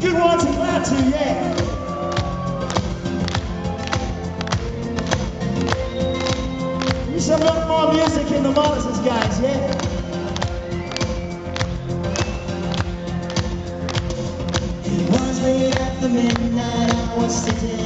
good one to clap to, yeah. The Moses, guys, yeah? It was late after midnight, I was sitting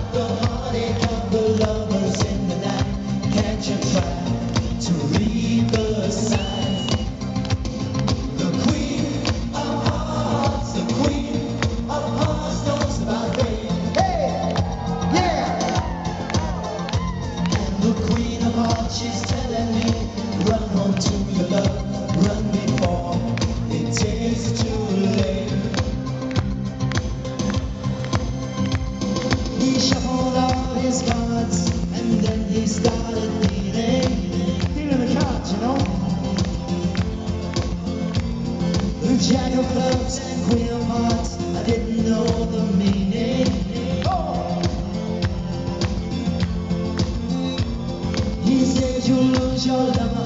jack of clubs and queen of hearts, I didn't know the meaning. Oh. He said you lose your lover.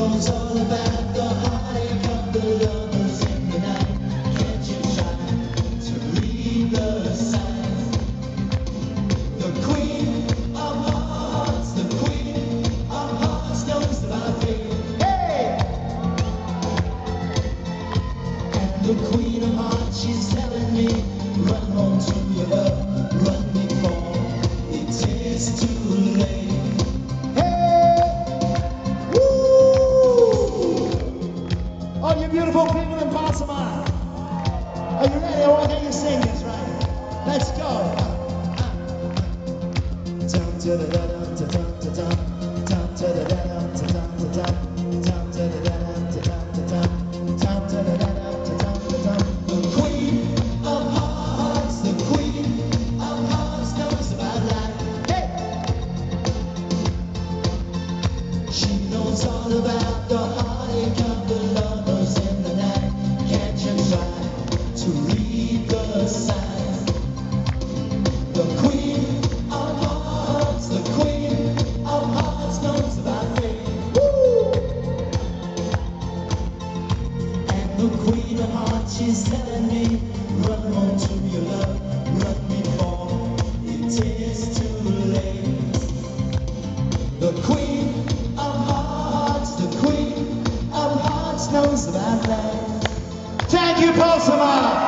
Knows all about the heartache of the lovers in the night. Can't you try to read the signs? The queen of hearts, the queen of hearts knows fate. Hey. And the queen of hearts, she's telling me, run home to Are you ready? I want to hear you sing this, right? Let's go. The queen of hearts, the queen of hearts knows about life. Hey. She knows all about the she's telling me, run home to your love, run before it is too late. The queen of hearts, the queen of hearts knows about love. Thank you, Põltsamaa.